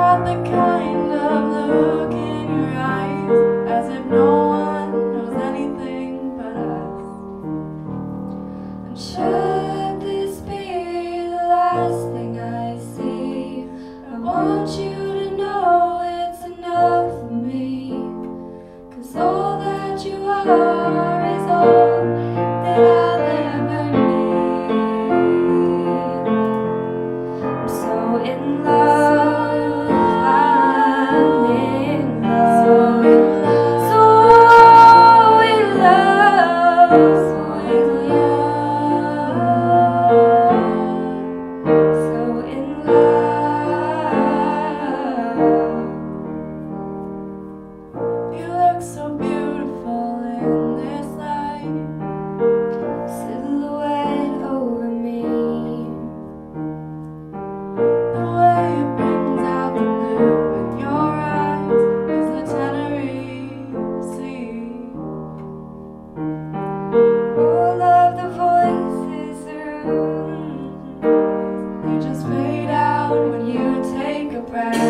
the kind of look in your eyes as if no one knows anything but us. And should this be the last right.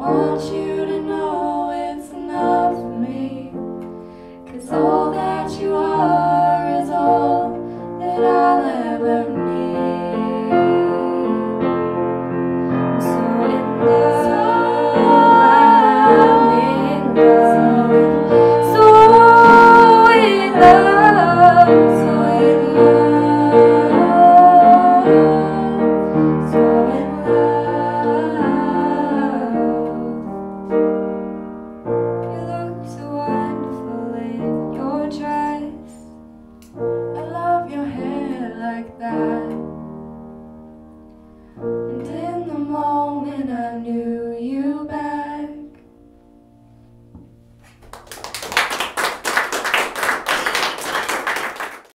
won't you?